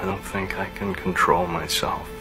I don't think I can control myself.